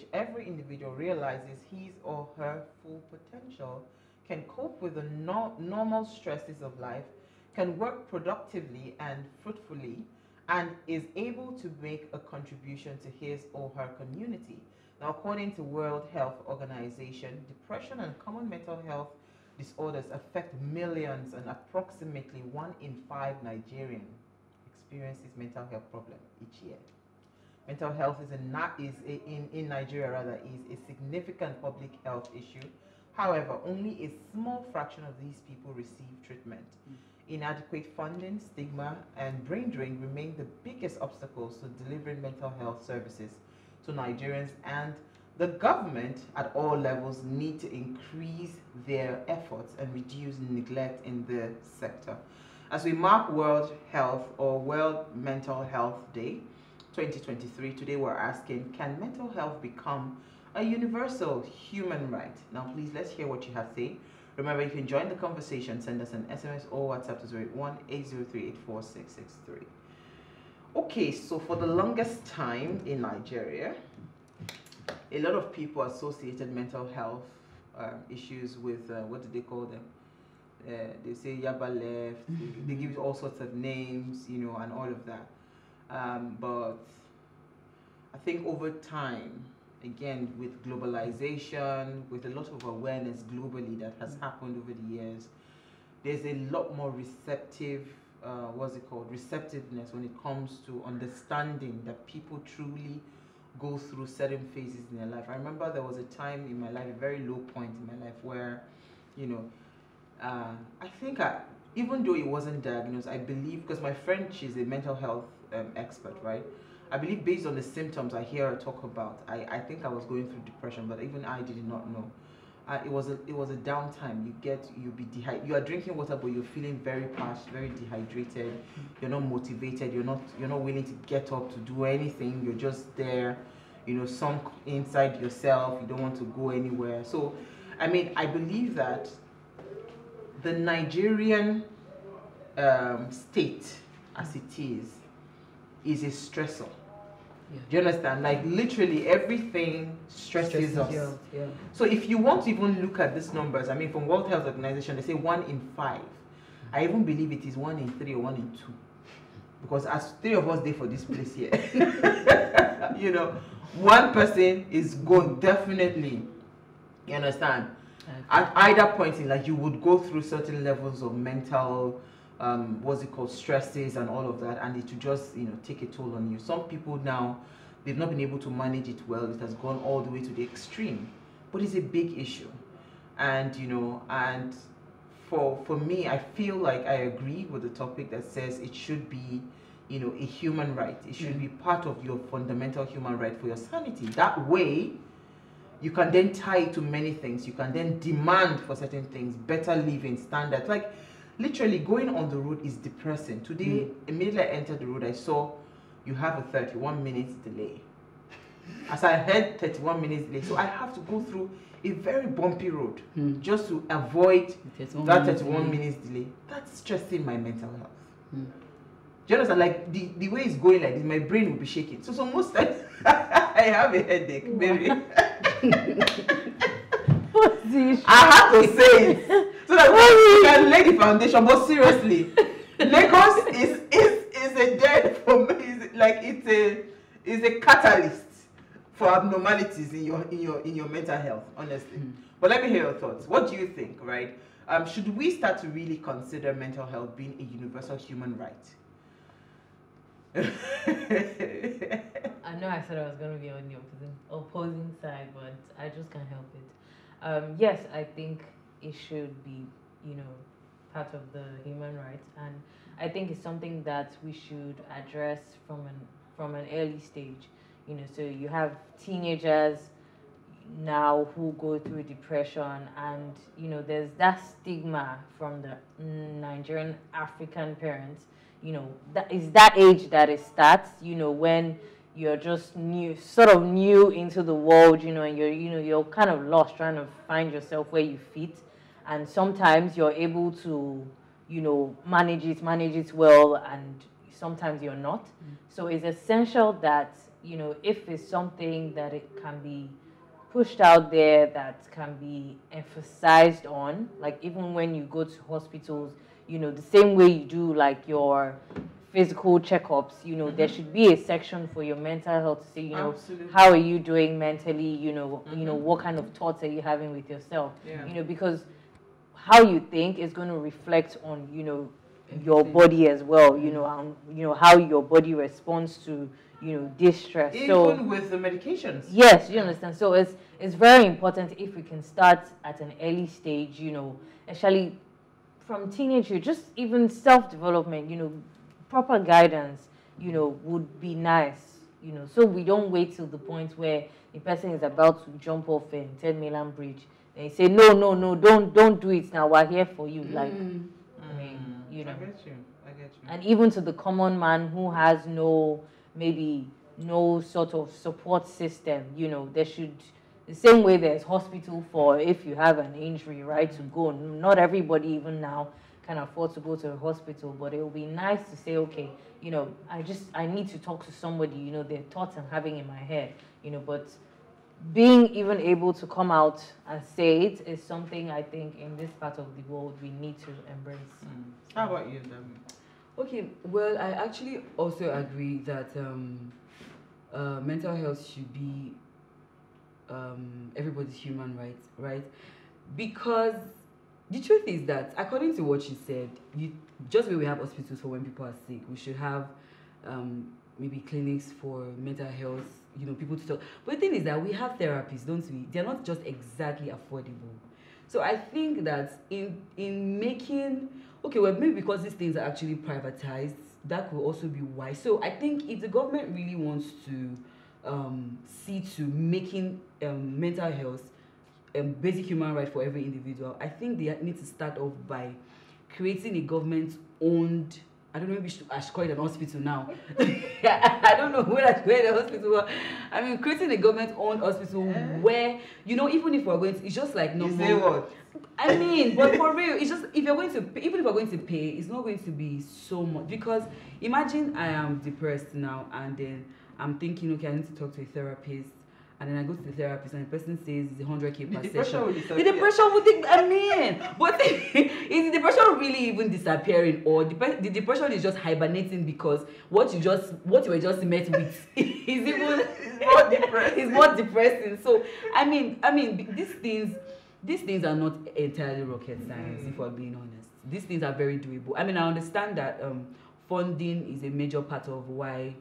which every individual realizes his or her full potential, can cope with the no- normal stresses of life, can work productively and fruitfully, and is able to make a contribution to his or her community. Now, according to World Health Organization, depression and common mental health disorders affect millions and approximately one in five Nigerians experiences mental health problem each year. Mental health is, a not, is a, in, in Nigeria rather is a significant public health issue. However, only a small fraction of these people receive treatment. Mm. Inadequate funding, stigma, and brain drain remain the biggest obstacles to delivering mental health services to Nigerians and the government at all levels need to increase their efforts and reduce neglect in the sector. As we mark World Health or World Mental Health Day 2023, today we're asking, can mental health become a universal human right? Now, please, let's hear what you have to say. Remember, you can join the conversation. Send us an SMS or WhatsApp to 081 803 Okay, so for the longest time in Nigeria, a lot of people associated mental health um, issues with uh, what do they call them? uh, they say Yaba left, they, they, give all sorts of names, you know, and all of that. Um, but I think over time, again, with globalization, with a lot of awareness globally that has mm-hmm. happened over the years, there's a lot more receptive, uh, what's it called, receptiveness when it comes to understanding that people truly go through certain phases in their life. I remember there was a time in my life, a very low point in my life, where, you know, uh, I think I, even though it wasn't diagnosed, I believe because my friend she's a mental health um, expert, right? I believe based on the symptoms I hear her talk about, I, I think I was going through depression, but even I did not know. Uh, it was a it was a downtime. You get you be dehydrated. You are drinking water, but you're feeling very parched, very dehydrated. You're not motivated. You're not you're not willing to get up to do anything. You're just there, you know, sunk inside yourself. You don't want to go anywhere. So, I mean, I believe that the Nigerian um, state as it is is a stressor. Yeah. Do you understand? Like literally everything stresses, stresses us. Yeah. So if you want to even look at these numbers, I mean from World Health Organization, they say one in five. Mm. I even believe it is one in three or one in two. Because as three of us there for this place here, you know, one person is going definitely, you understand, at either point in like you would go through certain levels of mental um, what's it called stresses and all of that and it would just you know take a toll on you some people now they've not been able to manage it well it has gone all the way to the extreme but it's a big issue and you know and for for me i feel like i agree with the topic that says it should be you know a human right it should mm. be part of your fundamental human right for your sanity that way you can then tie it to many things. You can then demand for certain things, better living standards. Like literally going on the road is depressing. Today, mm. immediately I entered the road, I saw you have a 31 minutes delay. As I heard 31 minutes delay, so I have to go through a very bumpy road mm. just to avoid 31 that 31 minutes delay. That's stressing my mental health. Mm. Do you understand? Like the, the way it's going like this, my brain will be shaking. So so most times I have a headache, maybe. I have to say it we can lay the foundation. But seriously, Lagos is is is a dead for me. Like it's a is a catalyst for abnormalities in your in your in your mental health. Honestly, mm. but let me hear your thoughts. What do you think? Right? Um, should we start to really consider mental health being a universal human right? I know I said I was going to be on the opposing, opposing side, but I just can't help it. Um, yes, I think it should be, you know, part of the human rights, and I think it's something that we should address from an from an early stage. You know, so you have teenagers now who go through depression, and you know, there's that stigma from the Nigerian African parents you know that is that age that it starts you know when you're just new sort of new into the world you know and you're you know you're kind of lost trying to find yourself where you fit and sometimes you're able to you know manage it manage it well and sometimes you're not. So it's essential that you know if it's something that it can be pushed out there that can be emphasized on like even when you go to hospitals you know the same way you do like your physical checkups you know there should be a section for your mental health to say you know Absolutely. how are you doing mentally you know you know Mhm. what kind of thoughts are you having with yourself Yeah. you know because how you think is going to reflect on you know your body as well you know um, you know how your body responds to you know distress. Even so with the medications. yes you understand. So it's it's very important if we can start at an early stage you know especially from teenage year just even self-development you know proper guidance you know would be nice you know. So we don't wait till the point where the person is about to jump off a Third Mainland bridge and you say no no no don't don't do it now we're here for you like Mm. I mean, Mm, you know. I get you. I get you. and even to the common man who has no maybe no sort of support system you know there should the same way there's hospital for if you have an injury right to go not everybody even now can afford to go to a hospital but it would be nice to say okay you know i just i need to talk to somebody you know the thoughts i'm having in my head you know but being even able to come out and say it is something i think in this part of the world we need to embrace Mm. How about you, Dami? Okay, well, I actually also agree that um, uh, mental health should be um, everybody's human right, right? Because the truth is that, according to what she said, you, just where we have hospitals for when people are sick, we should have um, maybe clinics for mental health, you know, people to talk. But the thing is that we have therapists, don't we? They're not just exactly affordable. So I think that in in making okay, well maybe because these things are actually privatized, that could also be why. So I think if the government really wants to um, see to making um, mental health a basic human right for every individual, I think they need to start off by creating a government-owned. I don't know. Maybe should, I should call it an hospital now. I don't know where I should call it a hospital. but I mean, creating a government-owned hospital Eh? where you know, even if we're going to, it's just like normal. I mean, but for real, it's just if you're going to pay, even if you're going to pay, it's not going to be so much because imagine I am depressed now and then I'm thinking, okay, I need to talk to a therapist, and then I go to the therapist and the person says it's 100k The per depression session. will The depression would think, I mean, but is the depression really even disappearing or the, the depression is just hibernating because what you just what you were just met with is even It's more depressing. it's more depressing. So I mean, I mean, these things, these things are not entirely rocket science. If Mm. we're being honest, these things are very doable. I mean, I understand that um, funding is a major part of why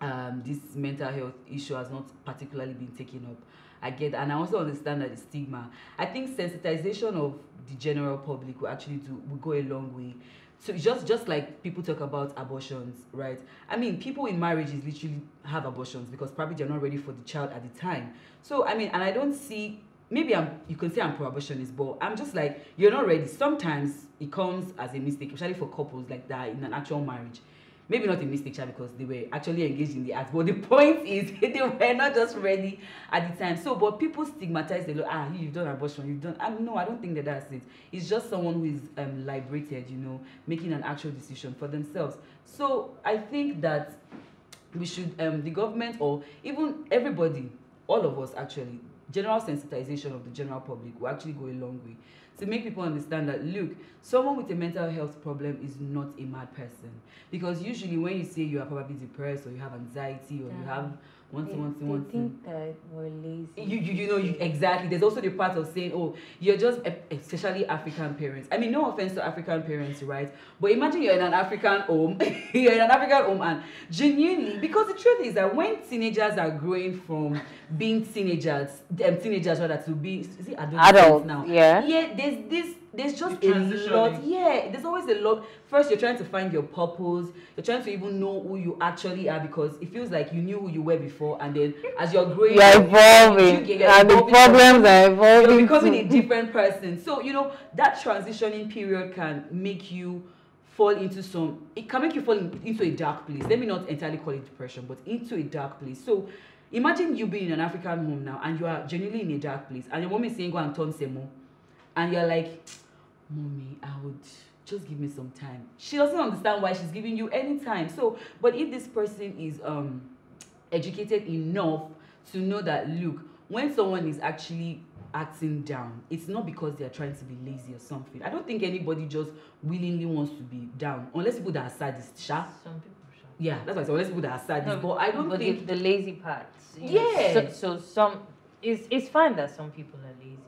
um, this mental health issue has not particularly been taken up. I get, and I also understand that the stigma. I think sensitization of the general public will actually do will go a long way. So just just like people talk about abortions, right? I mean, people in marriages literally have abortions because probably they're not ready for the child at the time. So I mean, and I don't see. Maybe I'm. You can say I'm pro-abortionist, but I'm just like you're not ready. Sometimes it comes as a mistake, especially for couples like that in an actual marriage maybe not a mistake sha because they were actually engaged in the act but the point is they were not just ready at the time. So but people stigmatize the law. Ah you, you've done abortion you've done um, no i don't think that that's it. It's just someone who is um, liberated you know making an actual decision for themselves. So i think that we should um, the government or even everybody all of us actually general sensitization of the general public will actually go a long way to make people understand that look someone with a mental health problem is not a mad person. Because usually when you say you are probably depressed or you have anxiety or you have one they, thing one thing they one thing think that we're lazy. You, you you know you exactly. There's also the part of saying oh you're just especially african parents. I mean no offense to african parents right? But imagine you're in an african home. You're in an african home and genuinely because the truth is that when teenagers are growing from being teenagers um, teenagers rather to be is it adolescents adults now? yeah. Yeah there's this there's just a lot yeah there's always a lot. First you're trying to find your purpose. You're trying to even know who you actually are because it feels like you knew who you were before and then as you're growing you're evolving. you- you're and the problems are evolving. you're evolving becoming a different person. So you know that transitioning period can make you fall into some it can make you fall in, into a dark place. Let me not entirely call it depression but into a dark place. So imagine you being in an african home now and you are genuinely in a dark place and your mom is saying go and turn semo. And you're like mommy i would just give me some time. She doesn't understand why she's giving you any time. So, but if this person is um educated enough to know that look, when someone is actually acting down, it's not because they're trying to be lazy or something. I don't think anybody just willingly wants to be down, unless people that are sadists, sha. Some people sure. Yeah, that's why I said unless people that are sadists. No, but I don't but think the, the lazy part. Yeah. So, so some it's it's fine that some people are lazy.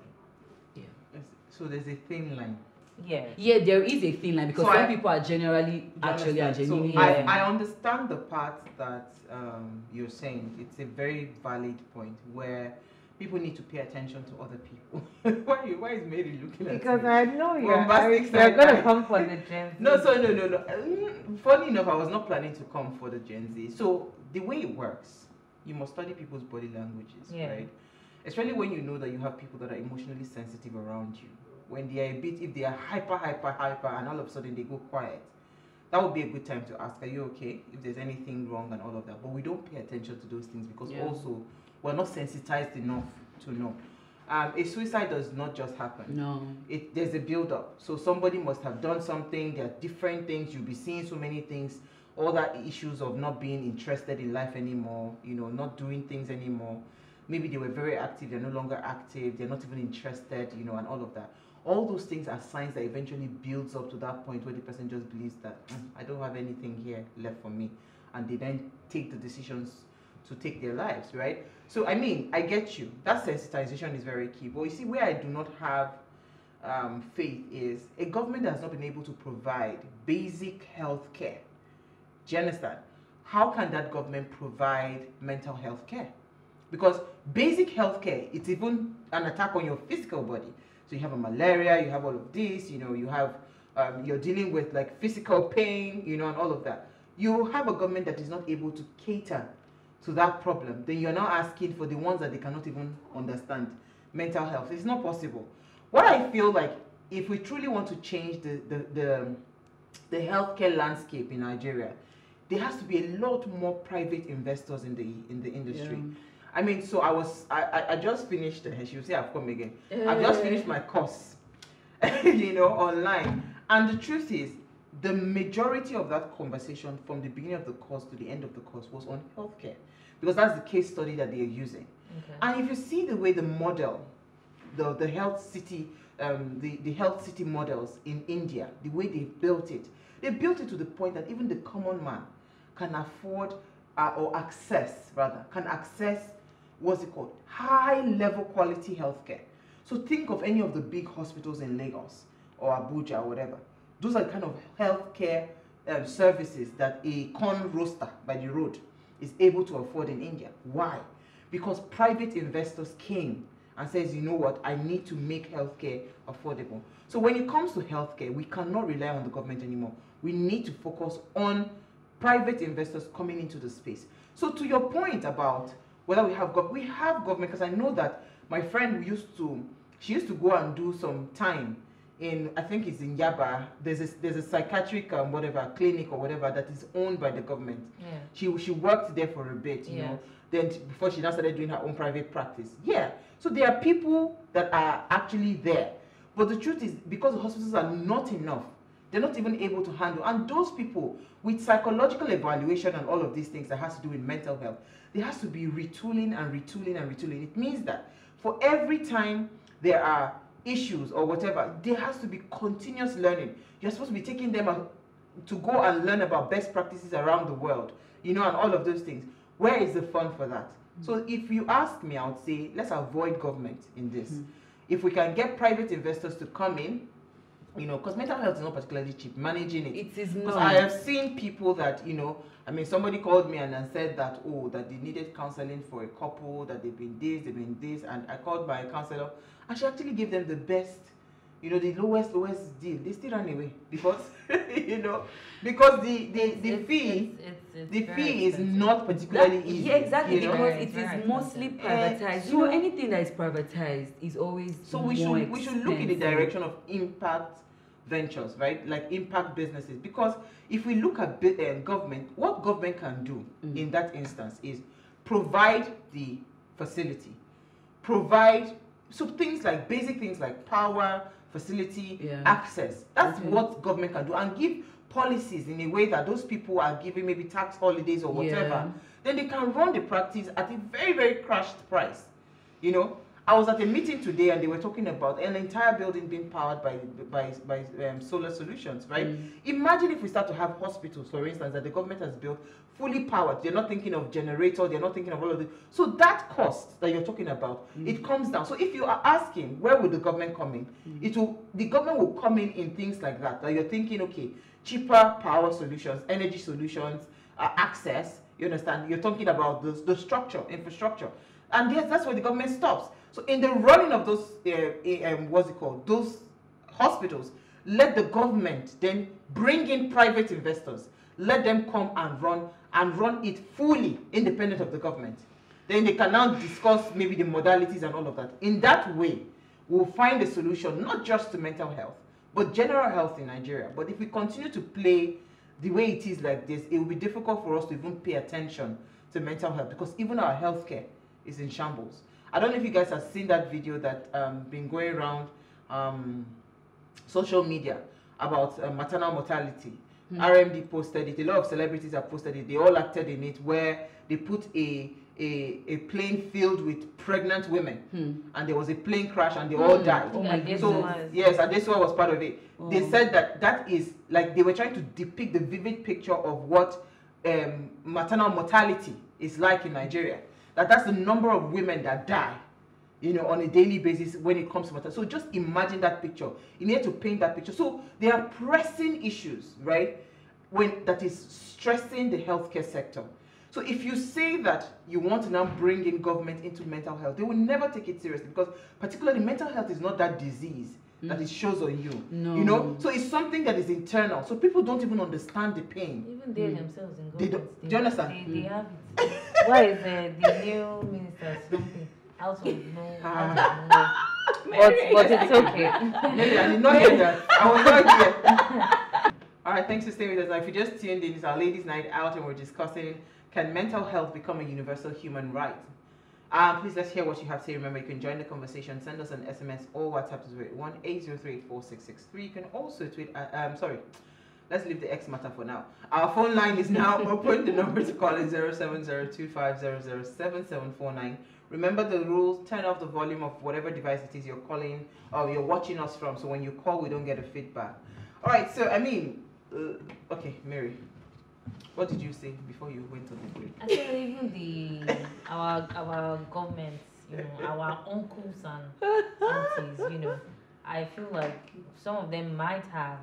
Yes. So there's a thin line. Yeah. yeah, there is a thing like because So some I- people are generally Do actually and understand? genuinely So Yeah. I, I understand the part that um, you're saying. It's a very valid point where people need to pay attention to other people. why, why is Mary looking at Because? I know you're, Bombastic you're gonna eye. come for the Gen No, Z. so no, no, no. Mm, Funny enough, I was not planning to come for the Gen Z. So the way it works, you must study people's body languages, Yeah. right? Especially when you know that you have people that are emotionally sensitive around you. When they are a bit, if they are hyper, hyper, hyper, and all of a sudden they go quiet, that would be a good time to ask, "Are you okay?" If there's anything wrong and all of that. But we don't pay attention to those things because Yeah. also we're not sensitized enough to know. Um, a suicide does not just happen no. it there's a build up so somebody must have done something there are different things you'll be seeing so many things all that issues of not being interested in life anymore you know not doing things anymore maybe they were very active they're no longer active they're not even interested you know and all of that all those things are signs that eventually builds up to that point where the person just believes that "Mm, i don't have anything here left for me and they then take the decisions to take their lives right so i mean i get you that sensitization is very key but you see where i do not have um, faith is a government that has not been able to provide basic health care. Do you understand? How can that government provide mental health care? Because basic health care, it's even an attack on your physical body. So you have a malaria, you have all of this, you know, you have, um, you're dealing with like physical pain, you know, and all of that. You have a government that is not able to cater to that problem. Then you're now asking for the ones that they cannot even understand mental health. It's not possible what I feel like if we truly want to change the the the, the healthcare landscape in Nigeria, there has to be a lot more private investors in the in the industry. I mean, so I was I I, I just finished. Uh, she will say I've come again. I've just finished my course, you know, online, and the truth is. The majority of that conversation from the beginning of the course to the end of the course was on healthcare because that's the case study that they are using. Okay. And if you see the way the model, the, the health city, um, the, the health city models in India, the way they built it, they built it to the point that even the common man can afford uh, or access, rather, can access what's it called? High level quality healthcare. So think of any of the big hospitals in Lagos or Abuja or whatever. Those are kind of healthcare um, services that a corn roaster by the road is able to afford in India. Why? Because private investors came and says, you know what, I need to make healthcare affordable. So when it comes to healthcare, we cannot rely on the government anymore. We need to focus on private investors coming into the space. So to your point about whether we have gov- we have government because I know that my friend used to she used to go and do some time in I think it's in Yaba. There's a, there's a psychiatric um, whatever clinic or whatever that is owned by the government. Yeah. She she worked there for a bit, you know. Then before she now started doing her own private practice. Yeah. So there are people that are actually there. But the truth is because the hospitals are not enough, they're not even able to handle. And those people with psychological evaluation and all of these things that has to do with mental health, there has to be retooling and retooling and retooling. It means that for every time there are issues or whatever, there has to be continuous learning. You're supposed to be taking them to go and learn about best practices around the world, you know, and all of those things. Where is the fund for that? So if you ask me, I would say let's avoid government in this. Mm. If we can get private investors to come in, you know, because mental health is not particularly cheap, managing it. It is Because not. I have seen people that, you know, I mean, somebody called me and then said that, oh, that they needed counseling for a couple, that they've been this, they've been this. And I called my counselor and she actually gave them the best, you know, the lowest, lowest deal. They still ran away because, you know, because the, the, the It's- fee, it's- it's- it's the very fee is not particularly That- easy. yeah, exactly. you know? Because Very, it very is mostly expensive. privatized. Eh, you know, so- anything that is privatized is always So we more should we should look in the direction of impact ventures, right? Like impact businesses. Because if we look at um, government, what government can do Mm. in that instance is provide the facility, provide so things like basic things like power, facility, Yeah. access. That's Okay. what government can do and give policies in a way that those people are giving maybe tax holidays or whatever. Yeah. Then they can run the practice at a very very crashed price. You know, I was at a meeting today and they were talking about an entire building being powered by by by um, solar solutions, right? Mm. Imagine if we start to have hospitals, for instance, that the government has built fully powered. They're not thinking of generator. They're not thinking of all of this. So that cost that you're talking about, it comes down. So if you are asking where will the government come in, it will the government will come in in things like that. That you're thinking, okay, cheaper power solutions, energy solutions, uh, access. You understand? You're talking about the, the structure, infrastructure, and yes, that's where the government stops. So in the running of those, uh, uh, um, what's it called? Those hospitals, let the government then bring in private investors. Let them come and run and run it fully independent of the government. Then they can now discuss maybe the modalities and all of that. In that way, we'll find a solution not just to mental health, but general health in Nigeria. But if we continue to play the way it is like this, it will be difficult for us to even pay attention to mental health because even our healthcare is in shambles. I don't know if you guys have seen that video that um, been going around um, social media about uh, maternal mortality. RMD posted it. A lot of celebrities have posted it. They all acted in it, where they put a a, a plane filled with pregnant women, Hmm. and there was a plane crash, and they all Hmm. died. Oh Yeah, my this So goodness. was- yes, Adesua was part of it. They Oh. said that that is like they were trying to depict the vivid picture of what um, maternal mortality is like in Nigeria. That that's the number of women that die, you know, on a daily basis when it comes to maternal. So just imagine that picture. You need to paint that picture. So there are pressing issues, right? When that is stressing the healthcare sector. So if you say that you want to now bring in government into mental health, they will never take it seriously because particularly mental health is not that disease that mm. it shows on you. No. You know, so it's something that is internal. So people don't even understand the pain. Even they mm. themselves in They don't- they, do you understand? They, they mm. have it. Why is uh, the new minister something? House of no, house no. But, but it's okay. Maybe I did not hear that. I was not here. All right, thanks for staying with us. Now, if you just tuned in, it's our ladies' night out, and we're discussing can mental health become a universal human right? Um, please let's hear what you have to say. Remember, you can join the conversation. Send us an SMS or WhatsApp to one 803 You can also tweet. Uh, um, sorry, let's leave the X matter for now. Our phone line is now open. The number to call is 0702500779. Remember the rules. Turn off the volume of whatever device it is you're calling or you're watching us from. So when you call, we don't get a feedback. All right. So I mean, uh, okay, Mary, what did you say before you went on the break? I think even the our our governments, you know, our uncles and aunties, you know, I feel like some of them might have,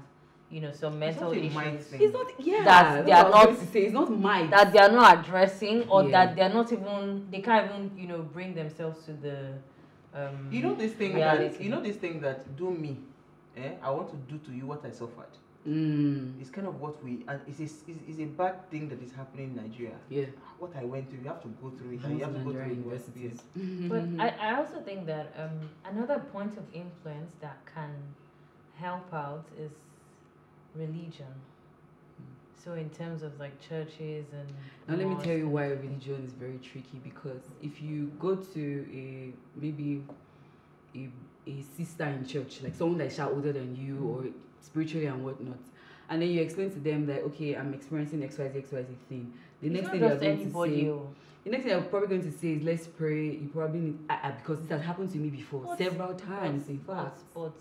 you know, some mental It's not a mind issues thing. It's not. Yeah. That they are what I was not- going to say. It's not my. that they are not addressing or Yeah. that they're not even they can't even you know bring themselves to the um You know this thing that you know this thing that do me, eh? I want to do to you what I suffered. Mm. It's kind of what we and it's a, it's, it's a bad thing that is happening in Nigeria. Yeah. What I went through, you have to go through it. and you have to go through Nigerian it. once, universities. But I, I also think that um, another point of influence that can help out is religion. So in terms of like churches and Now let me tell you why religion is very tricky because if you go to a maybe a, a sister in church, like someone that's shall older than you or spiritually and whatnot, and then you explain to them that okay, I'm experiencing XYZ XYZ thing. The It's next thing they're just going anybody. to say, oh. the next thing they're probably going to say is let's pray. You probably need uh, uh, because this has happened to me before But- several times. but, in but, fact, but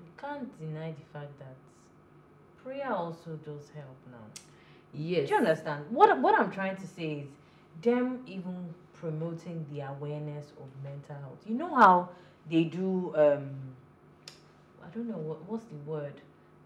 we can't deny the fact that prayer also does help now. yes. Do you understand? What what I'm trying to say is them even promoting the awareness of mental health. You know how they do um I don't know what what's the word?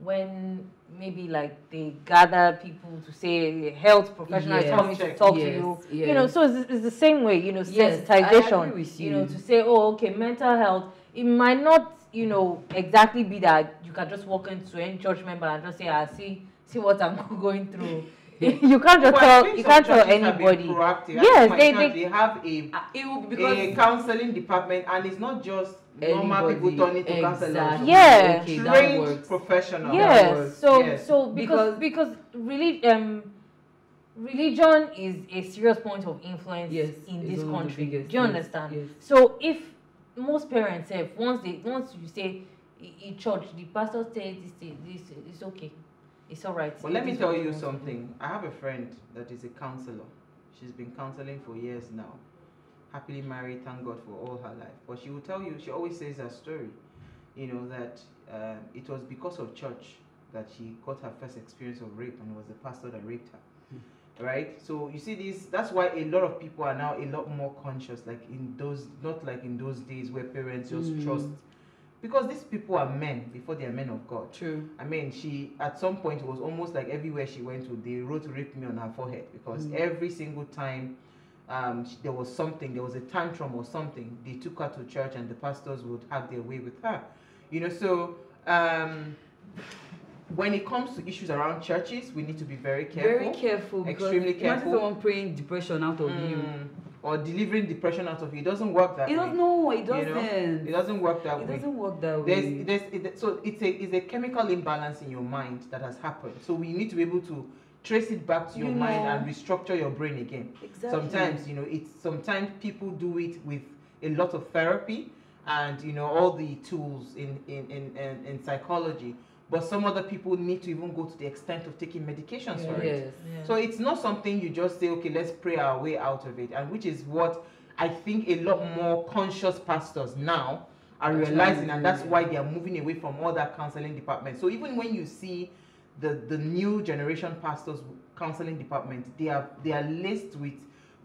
When maybe like they gather people to say health professionals Yes. coming to talk to you. Yes. you know so it's, it's the same way you know Yes, I sensitization agree with you know to say oh okay mental health. It might not you know exactly be that you can just walk into any church member and just say I see see what I'm going through you can't just Well, tell you can't tell churches have been anybody proactive. Yes, think my they- they- have a Uh, it will be because a counseling department and it's not just normal people Anybody, turning to counselors. exactly. Yeah. Okay, that trained works. professionals. yes works. so Yes. so because because really um religion is a serious point of influence Yes, in this one of the country biggest, do you yes, understand yes. so if most parents sef once they once you say in in church the pastor says this thing this it's okay it's alright But let me tell you want to something. I have a friend that is a counselor. She's been counseling for years now. Happily married, thank God for all her life. But she will tell you, she always says her story, you know, that um, it was because of church that she got her first experience of rape and it was the pastor that raped her. Right? So you see this, that's why a lot of people are now a lot more conscious, like in those, not like in those days where parents just Mm. trust. Because these people are men before they are men of God. True. I mean, she at some point it was almost like everywhere she went to, they wrote "rape me" on her forehead because Mm. every single time um, sh- there was something, there was a tantrum or something, they took her to church and the pastors would have their way with her. You know, so um, when it comes to issues around churches, we need to be very careful. Very careful. Extremely Imagine careful. someone praying depression out of you. Or delivering depression out of you. It doesn't work that It way. doesn't. No, it You know, doesn't. It doesn't work that It way. It doesn't work that way. There's, there's, it, so it's a, it's a chemical imbalance in your mind that has happened. So we need to be able to trace it back to your You mind and restructure your brain again. exactly. Sometimes, you know, it's sometimes people do it with a lot of therapy and you know all the tools in in, in, in, in psychology. But some other people need to even go to the extent of taking medications for it. Yeah. So it's not something you just say, okay, let's pray our way out of it, and which is what I think a lot more conscious pastors now are Are realizing, and that's why they are moving away from all that counseling department. So even when you see the the new generation pastors counseling department, they are they are laced with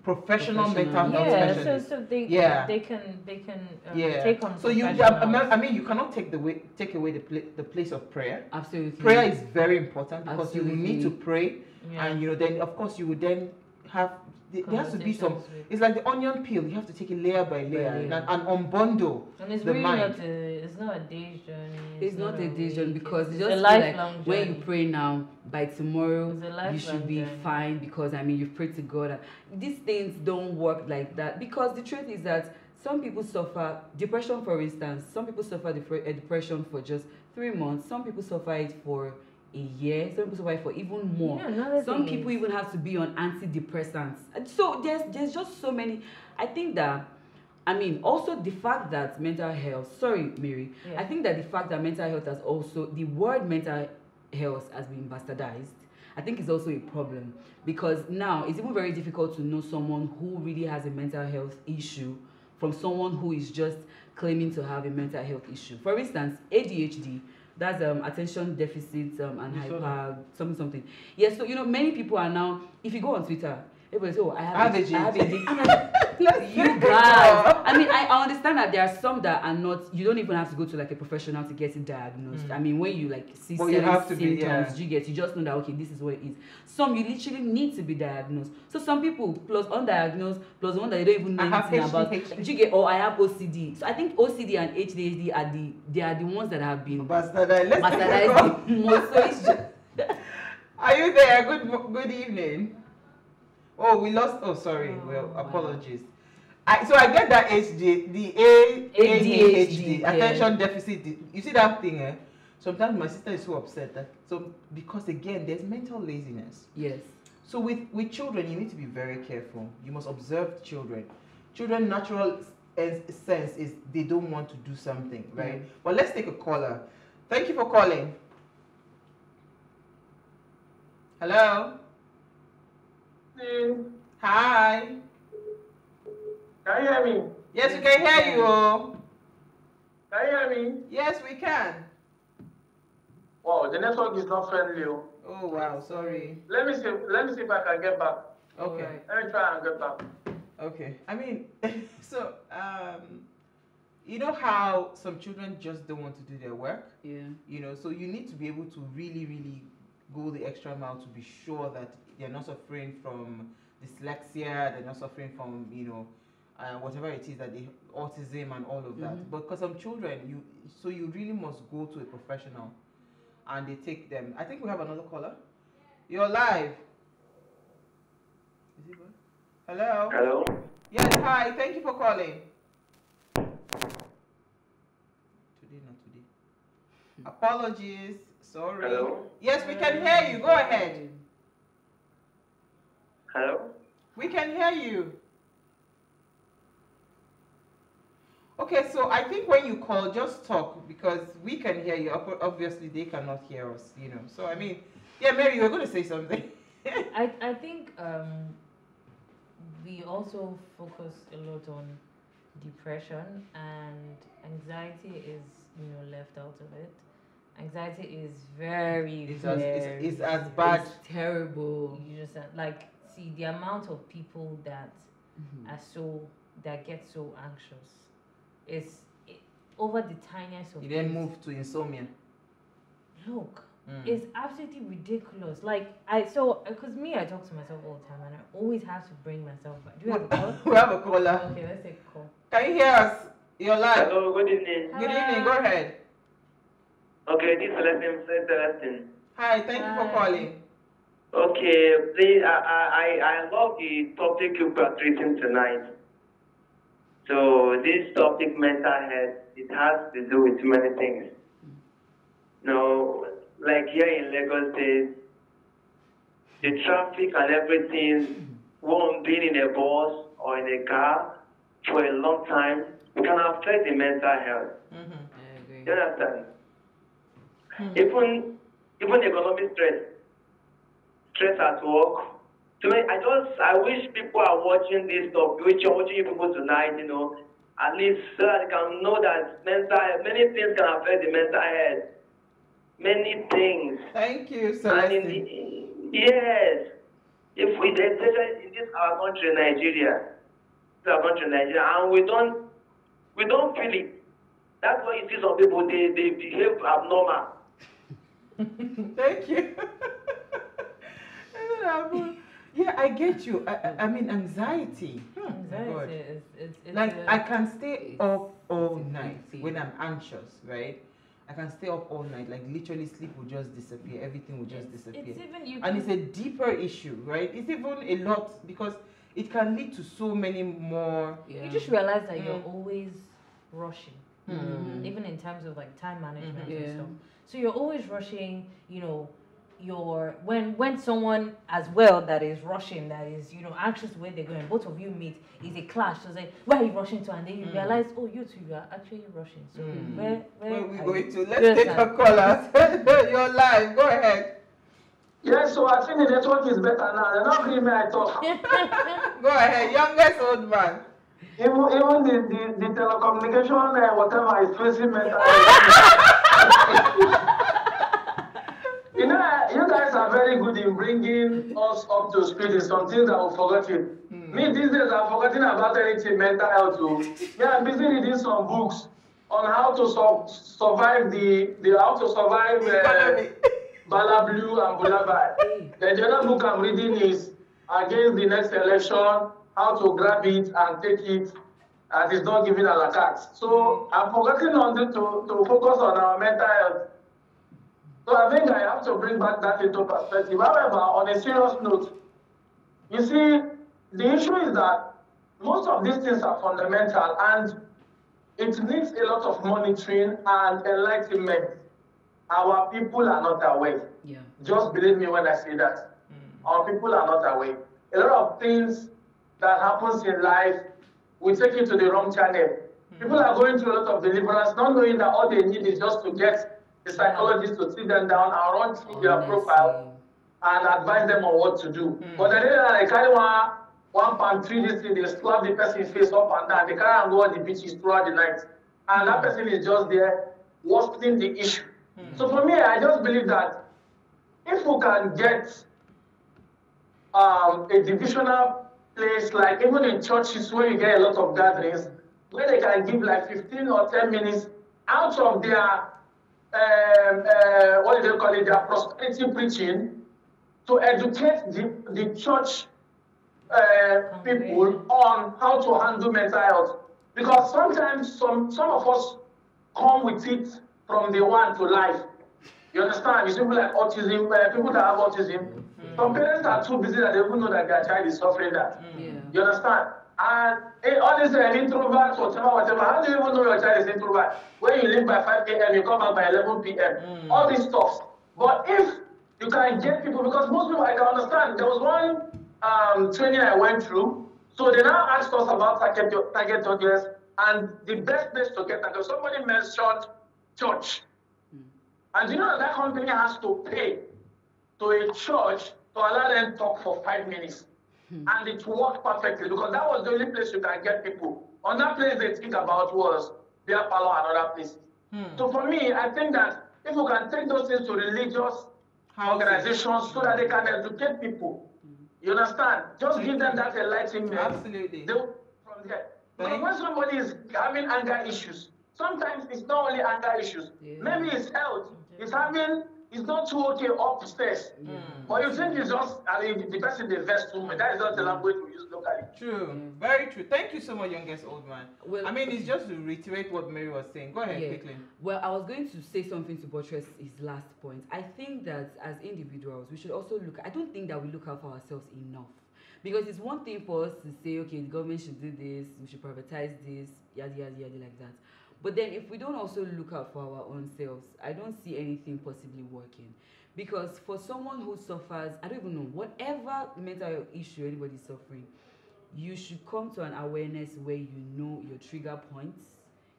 professional, Professional. mental health yeah, so, so they Yeah. they can they can um, yeah. take on So you, I mean, you cannot take the way take away the pla- the place of prayer. Absolutely. Prayer is very important because you need to pray yeah. and you know then of course you would then have there there has to be some with- it's like the onion peel you have to take it layer by layer and, layer. and unbundle and it's the really mind. not a it's not a day's journey It's not a decision week, because it's it just a feel like lifelong when you pray now, by tomorrow you should be journey. fine because I mean you've prayed to God. And These things don't work like that because the truth is that some people suffer depression, for instance. Some people suffer depre- uh, depression for just three months. Some people suffer it for a year. Some people it for even more. You know, Some people is- even have to be on antidepressants. So there's there's just so many. I think that I mean also the fact that mental health. Sorry, Mary. Yeah. I think that the fact that mental health has also the word mental health has been bastardized. I think is also a problem because now it's even very difficult to know someone who really has a mental health issue from someone who is just claiming to have a mental health issue. For instance, ADHD, that's um, attention deficit um, and hyper something something. Yes, so you know many people are now. If you go on Twitter, everybody say, "Oh, I have, I have ADHD. I have ADHD." ADHD." I'm like, you guys. I mean, I, understand that there are some that are not. You don't even have to go to like a professional to get it diagnosed. Mm. I mean, when you like see you certain have to be, symptoms, yeah. you get you just know that okay, this is what it is. Some you literally need to be diagnosed. So some people plus undiagnosed plus one that you don't even know I have anything about. HDHD. You get or I have OCD. So I think OCD and ADHD are the they are the ones that have been Bastardized. Let's bastardized most. So it's just, are you there good good evening oh we lost oh sorry Oh, well wow. apologies I, so I get that HD, the A, ADHD, ADHD, yeah. attention deficit. You see that thing, eh? Sometimes my sister is so upset that so because again there's mental laziness. yes. So with with children, you need to be very careful. You must observe children. Children natural sense is they don't want to do something, right? Mm. But let's take a caller. Thank you for calling. Hello. Can Hi. You hear me? Yes, we can hear you. oh. Can you hear me? Yes, we can. Wow, the network is not friendly. oh. Oh wow, sorry. Let me see. Let me see if I can get back. Okay. Alright. Let me try and get back. Okay. I mean, so um, you know how some children just don't want to do their work. Yeah. you know so you need to be able to really really go the extra mile to be sure that they're not suffering from dyslexia they're not suffering from you know uh, whatever it is that they autism and all of that. Mhm. but because some children you so you really must go to a professional and they take them. I think we have another caller. You're live. Is it good? hello? Hello. yes hi. Thank you for calling. Today not today. Apologies. Sorry. Hello? yes we can hear you. Go ahead. Hello. we can hear you Okay, so I think when you call, just talk because we can hear you. Obviously, they cannot hear us, you know. So I mean, yeah, Mary, you were going to say something. I, I think um, we also focus a lot on depression and anxiety is you know left out of it. Anxiety is very It's as, it's, it's as bad. It's terrible. you just uh, like see the amount of people that Mhm. are so that get so anxious is over the tiniest of You then things. move to insomnia. Look, Mm. it's absolutely ridiculous. Like I so because me, I talk to myself all the time, and I always have to bring myself back. Do you have a call? we have a caller. okay, let's take a call. Can you hear us? You're live. Hello, good evening. Good evening. Go ahead. Okay, this is Celestine, Saint Celestine. Hi. Thank you for calling. Okay, please, I, I, I love the topic you are treating tonight. So this topic, mental health, it has to do with many things. Now, like here in Lagos State, the traffic and everything, one being in a bus or in a car for a long time, can affect the mental health. hmm I agree. You understand? Even even economic stress, stress at work. Me, I just I wish people are watching this stuff, which are watching you people tonight, you know, at least so that they can know that mental many things can affect the mental health. Many things. Thank you, Celestine. the, yes, if we especially in this our country, Nigeria, this our country, Nigeria, and we don't we don't feel it. That's why you see some people they, they behave abnormal. Thank you. yeah, I get you. I, I- I mean, anxiety. Hmm, my God. Anxiety is it's, it's Like a- I can stay up all night when. I'm anxious, right? I can stay up all night. Like literally, sleep will just disappear. Everything will just it's, disappear. it's even you. and it's a deeper issue, right? It's even a lot because it can lead to so many more. Yeah. you just realize that you're Mm. always rushing, Hmm. even in terms of like time management Mhm. and Yeah. stuff. So you're always rushing. You know, your when when someone as well that is rushing, that is you know anxious where they're going. Both of you meet is a clash. So it's like where are you rushing to? And then you Mm. realize, oh, you two, you are actually rushing. So Mm. where where Where we are going you? to? Let's Yes, take sir. a caller. You're live. Go ahead. Yes, so I think the network is better now. They're not giving me I talk. Go ahead. Youngest old man. Even even the, the, the telecommunication uh, whatever is facing mental health. You know, you guys are very good in bringing us up to speed in some things that we've forgotten. Me these days I've forgotten about anything mental health too. Yeah, I'm busy reading some books on how to sur- survive the, the how to survive uh, Economy. Bala Blue and Bulabai. The other book I'm reading is Against the Next Election, How to Grab It and Take It, and it's not giving a la carte. So I'm forgetting on the, to, to focus on our mental health. So I think I have to bring back that into perspective. However, on a serious note, you see, the issue is that most of these things are fundamental and it needs a lot of monitoring and enlightenment. Our people are not aware. Yeah. Just believe me when I say that. Mm. Our people are not aware. A lot of things that happens in life we take it to the wrong channel. Mm. People are going through a lot of deliverance, not knowing that all they need is just to get the psychologist to sit them down and run through their profile and advise them on what to do. But the day that they carry one one palm tree, this thing, they slap the person's face up and down, they carry and go on the beaches throughout the night. And that person is just there worsening the issue. So for me, I just believe that if we can get um, a divisional place, like even in churches where you get a lot of gatherings, where they can give like 15 or 10 minutes out of their, um, uh, what do they call it, their prosperity preaching to educate the, the church uh, people on how to handle mental health. Because sometimes some, some of us come with it from the one to life. You understand? It's people like autism, uh, people that have autism. Some parents are too busy that they don't know that their child is suffering that. Yeah. You understand? And eh, all this uh, introverts, whatever, whatever. How do you even know your child is introvert? When you leave by 5 a.m., you come back by 11 p.m. All these stuff. But if you can get people, because most people, I can understand. There was one um, training I went through. So they now asked us about target, target audience And the best place to get that, because somebody mentioned church. And you know that that company has to pay to a church to allow them talk for five minutes. Mm-hmm. And it worked perfectly because that was the only place you can get people. On that place they think about was beer parlor and other places. Hmm. So for me, I think that if we can take those things to religious Houses. organizations so that they can educate people, hmm. you understand? Just give them that enlightenment. Absolutely. They from there. Because when somebody is having anger issues, sometimes it's not only anger issues. Yeah. Maybe it's health. It's having, it's not too okay upstairs. Mm. But you think it's just, I mean, the person they vest too much. That is not the mm. language we use locally. True, very true. Thank you so much, youngest old man. Well- I mean, it's just to reiterate what Mary was saying. Go ahead Yeah. quickly. Well, I was going to say something to buttress his last point. I think that as individuals, we should also look. I don't think that we look out for ourselves enough. Because it's one thing for us to say, okay, the government should do this, we should privatize this, yada, yada, yada, like that. But then if we don't also look out for our own selves, I don't see anything possibly working. Because for someone who suffers, I don't even know, whatever mental issue anybody's suffering, you should come to an awareness where you know your trigger points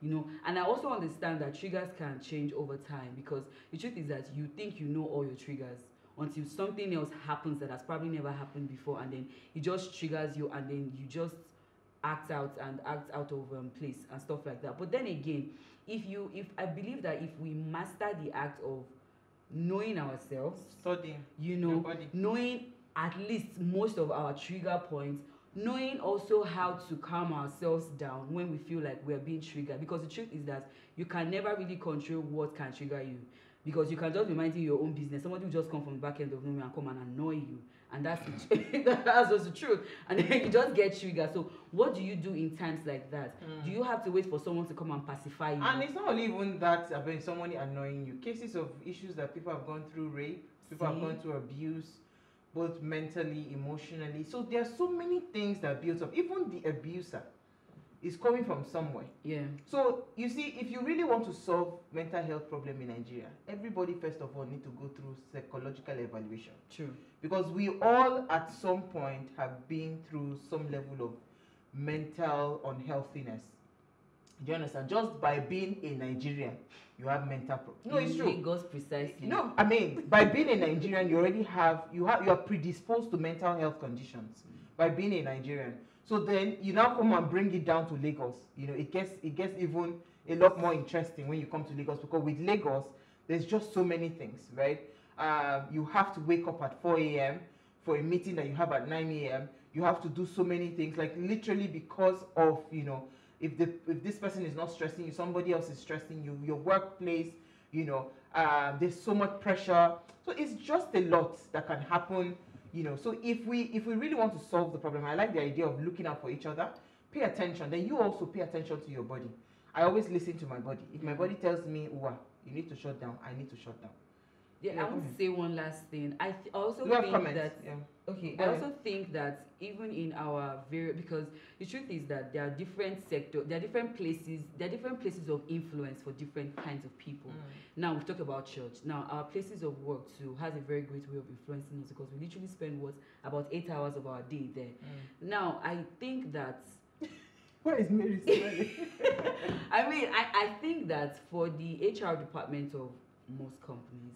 you know and i also understand that triggers can change over time because the truth is that you think you know all your triggers until something else happens that has probably never happened before and then it just triggers you and then you just act out and act out of um, place and stuff like that. But then again if you if i believe that if we master the act of knowing ourselves Studying. you know knowing at least most of our trigger points knowing also how to calm ourselves down when we feel like we're being triggered. Because the truth is that you can never really control what can trigger you. Because you can just be minding your own business. Somebody will just come from the back end of nowhere and come and annoy you and that's the tr- that's just the truth and then you just get triggered so what do you do in times like that do hmm. you have to wait for someone to come and pacify you And it's not only even that about someone annoying you. Cases of issues that people have gone through rape, people have See? gone through abuse, both mentally, emotionally. So there are so many things that build up. Even the abuser is coming from somewhere. yeah So you see, if you really want to solve mental health problem in Nigeria, everybody first of all need to go through psychological evaluation true because we all at some point have been through some level of mental unhealthiness. Do you understand? Just by being a Nigerian, you have mental problems. No, it's true. Lagos precisely No, I mean, by being a Nigerian, you already have you have you are predisposed to mental health conditions mm. by being a Nigerian. So then you now come and bring it down to Lagos. You know, it gets it gets even a lot more interesting when you come to Lagos because with Lagos, there's just so many things, right? Um, you have to wake up at 4 a.m. for a meeting that you have at 9 a.m. You have to do so many things, like literally because of you know, if the if this person is not stressing you, somebody else is stressing you, your workplace, you know, uh, there's so much pressure. So it's just a lot that can happen, you know. So if we if we really want to solve the problem, I like the idea of looking out for each other. Pay attention. Then you also pay attention to your body. I always listen to my body. If my body tells me, "Uwa, you need to shut down," I need to shut down. Yeah, Yeah, I want to mm-hmm. say one last thing. I th- also think comments? that Yeah. okay, Go I ahead. also think that even in our very because the truth is that there are different sector, there are different places, there are different places of influence for different kinds of people. Mm. Now we've talked about church. Now our places of work too has a very great way of influencing us because we literally spend what about eight hours of our day there. Mm. Now I think that Where is Mary? I mean, I, I think that for the HR department of most companies,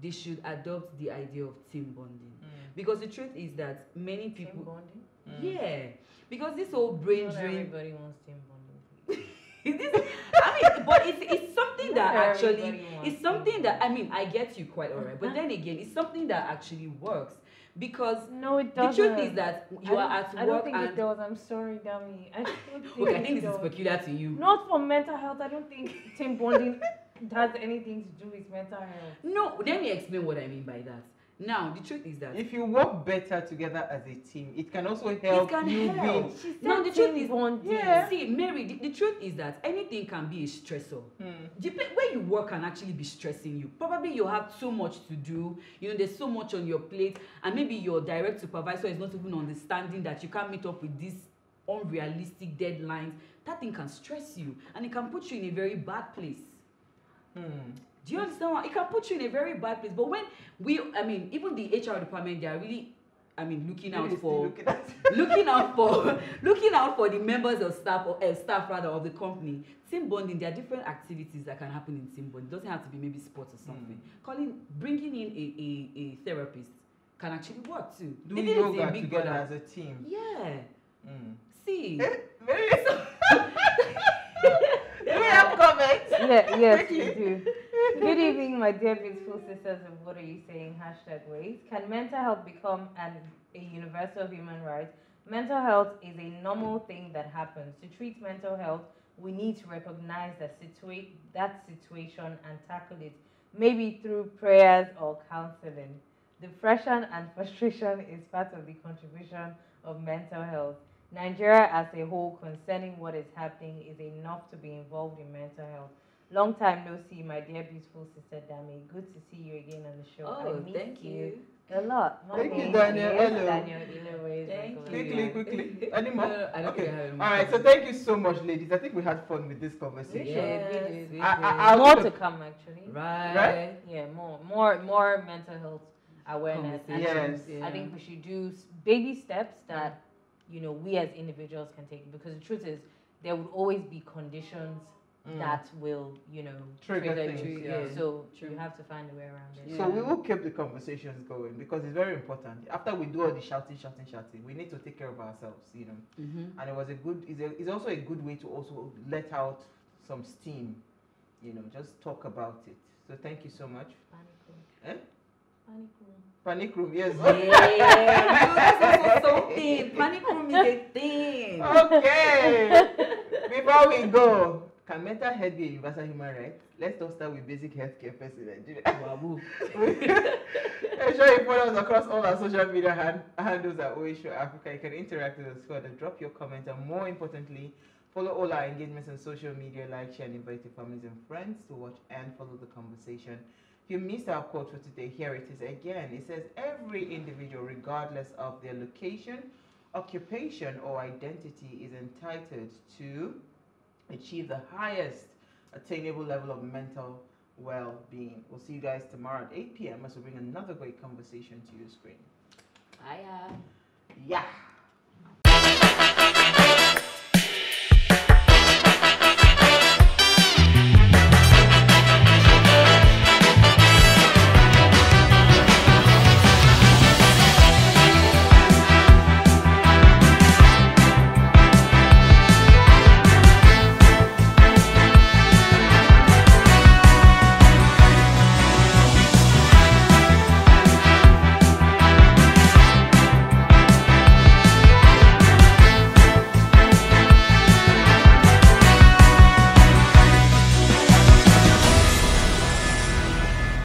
they should adopt the idea of team bonding. Mm. Because the truth is that many people. Team people, bonding. Mm. yeah, because this whole brain Not drain, everybody wants team bonding. is this, I mean, but it's, it's something that actually, everybody it's something that, I mean, I get you quite alright, but then again, it's something that actually works. Because No, it doesn't. The truth is that you are at I don't think it does. I'm sorry, Dami. I don't think okay, I think this is peculiar to you. Not for mental health. I don't think team bonding has anything to do with mental health. No, let me explain what I mean by that. Now, the truth is that if you work better together as a team, it can also help can you help. being. She said No, the truth is- bonding. Yeah. See, Mary, the, the truth is that anything can be a stressor. The pla- where you work can actually be stressing you. Probably you have so much to do. You know, there's so much on your plate, and maybe your direct supervisor is not even understanding that you can't meet up with these unrealistic deadlines. That thing can stress you, and it can put you in a very bad place. Hmm. Do you understand? What? It can put you in a very bad place. But when we, I mean, even the HR department, they are really I mean, looking out for looking looking out for looking out for the members of staff or uh, staff rather of the company team bonding there are different activities that can happen in team bonding it doesn't have to be maybe sports or something calling bringing in a a a therapist can actually work too do Even if it's a yoga big together brother. as a team. yeah Mm. see Eh, Very. we have comments? Yeah, yes, we do. Good evening, my dear beautiful sisters of What Are You Saying? Hashtag ways. Can mental health become an, a universal human right? Mental health is a normal thing that happens. To treat mental health, we need to recognize that, situa- that situation and tackle it, maybe through prayers or counseling. Depression and frustration is part of the contribution of mental health. Nigeria as a whole concerning what is happening is enough to be involved in mental health. Long time no see, my dear beautiful sister Dami. Good to see you again on the show. I oh miss thank you a lot. My Thank you, name Daniel. is Hello. Daniel Inouye is Thank my you. Quickly, quickly. Any more? No, no, I don't okay. think I have any All right. So thank you so much, ladies. I think we had fun with this conversation. Yeah. Yes, we did. we I- I- I- more to come actually. right, Right? Yeah, more, more, more mental health awareness. And Yes. I think we should do baby steps that you know we as individuals can take because the truth is there would always be conditions Mm. that will you know Trigger you. things, yeah. So True. you have to find a way around it. So we will keep the conversations going because it's very important. After we do all the shouting, shouting, shouting, we need to take care of ourselves, you know. mm-hmm. And it was a good. It's, a, it's also a good way to also let out some steam, you know. Just talk about it. So thank you so much. Panic. Eh? Panic room. Panic room, yes. yeah that's also something panic room is a thing okay. Before we go, can mental health be a universal human right? Let's not start with basic healthcare first in Nigeria. Wabu. Ensure you follow us across all our social media hand, handles at OA Show Africa. You can interact with us further, drop your comments, and more importantly, follow all our engagements on social media, like, share, and invite your families and friends to watch and follow the conversation. If you missed our quote for today, here it is again. It says, Every individual, regardless of their location, occupation, or identity, is entitled to achieve the highest attainable level of mental well being. We'll see you guys tomorrow at 8 p.m. as we bring another great conversation to your screen. Hiya. Yeah.